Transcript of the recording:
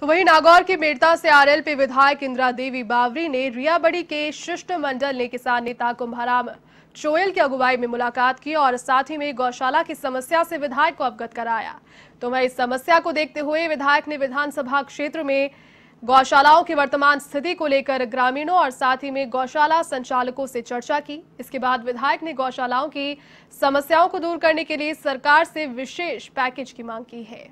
तो वहीं नागौर के मेड़ता से आरएलपी विधायक इंदिरा देवी बावरी ने रियाबड़ी के शिष्टमंडल ने किसान नेता कुंभाराम चोयल की अगुवाई में मुलाकात की और साथ ही में गौशाला की समस्या से विधायक को अवगत कराया। तो वहीं इस समस्या को देखते हुए विधायक ने विधानसभा क्षेत्र में गौशालाओं की वर्तमान स्थिति को लेकर ग्रामीणों और साथ ही में गौशाला संचालकों से चर्चा की। इसके बाद विधायक ने गौशालाओं की समस्याओं को दूर करने के लिए सरकार से विशेष पैकेज की मांग की है।